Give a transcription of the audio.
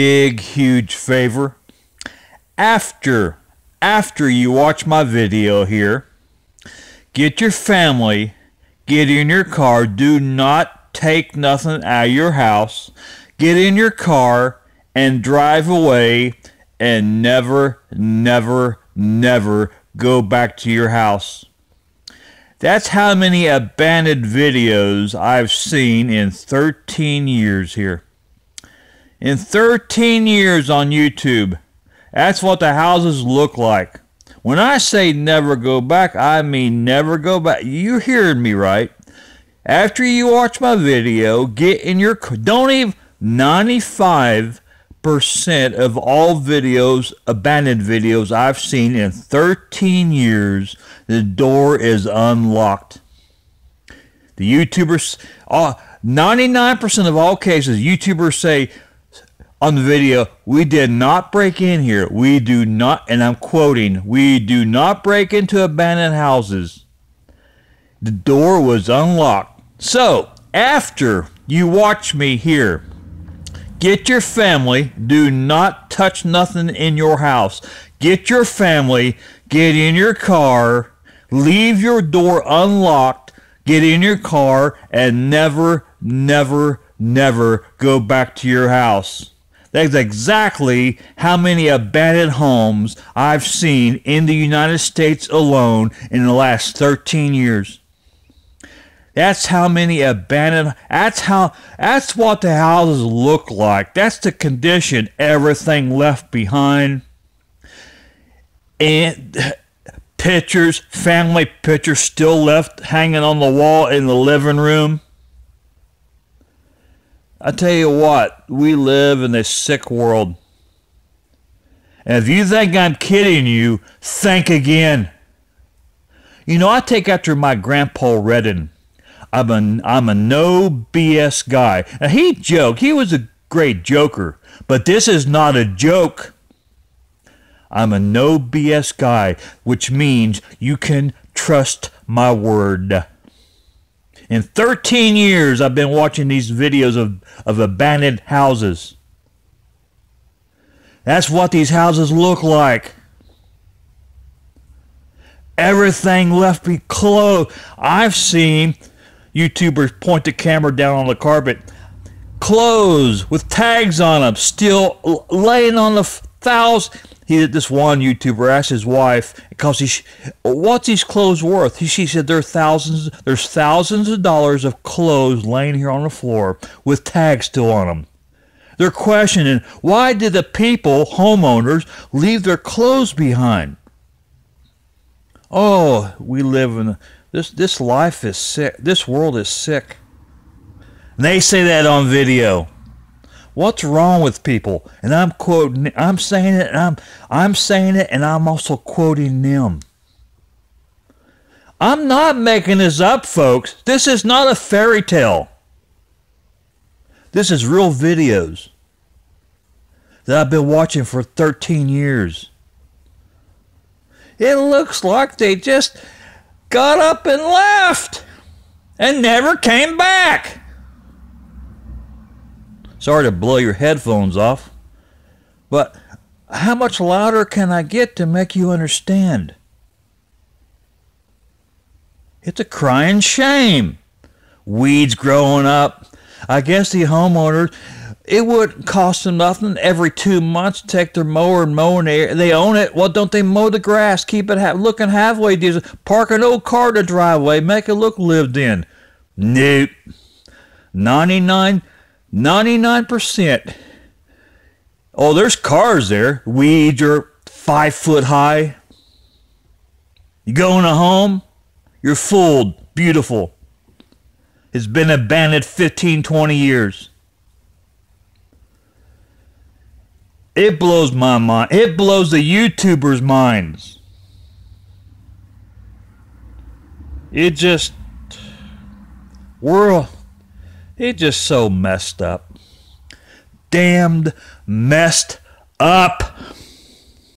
big huge favor. After after you watch my video here get your family get in your car do not take nothing out of your house. Get in your car and drive away and never never never go back to your house. That's how many abandoned videos I've seen in 13 years here in 13 years on YouTube. That's what the houses look like. When I say never go back, I mean never go back. You're hearing me right. After you watch my video, get in your don't even 95% of all videos, abandoned videos I've seen in 13 years, the door is unlocked. The YouTubers, uh, 99% of all cases, YouTubers say, on the video, we did not break in here. We do not, and I'm quoting, we do not break into abandoned houses. The door was unlocked. So, after you watch me here, get your family, do not touch nothing in your house. Get your family, get in your car, leave your door unlocked, get in your car, and never, never, never go back to your house. That's exactly how many abandoned homes I've seen in the United States alone in the last 13 years. That's how many abandoned that's how that's what the houses look like. That's the condition everything left behind. And pictures, family pictures still left hanging on the wall in the living room. I tell you what, we live in this sick world. And if you think I'm kidding you, think again. You know, I take after my grandpa Redden. I'm a, I'm a no BS guy. Now, he joked. He was a great joker. But this is not a joke. I'm a no BS guy, which means you can trust my word. In 13 years, I've been watching these videos of, of abandoned houses. That's what these houses look like. Everything left be closed. I've seen YouTubers point the camera down on the carpet, clothes with tags on them, still laying on the thousand he did this one YouTuber asked his wife because he what's these clothes worth? He, she said there thousands there's thousands of dollars of clothes laying here on the floor with tags still on them. They're questioning why did the people homeowners leave their clothes behind? Oh, we live in this this life is sick. This world is sick. They say that on video. What's wrong with people? And I'm quoting, I'm saying it, and I'm, I'm saying it, and I'm also quoting them. I'm not making this up, folks. This is not a fairy tale. This is real videos that I've been watching for 13 years. It looks like they just got up and left and never came back. Sorry to blow your headphones off, but how much louder can I get to make you understand? It's a crying shame. Weeds growing up. I guess the homeowners, it would cost them nothing every two months to take their mower and mow in the They own it. Well, don't they mow the grass? Keep it ha- looking halfway decent. Park an old car in the driveway. Make it look lived in. Nope. 99 99%. Oh, there's cars there. Weeds are five foot high. You go in a home, you're fooled. Beautiful. It's been abandoned 15, 20 years. It blows my mind. It blows the YouTubers' minds. It just. We're it's just so messed up. Damned messed up.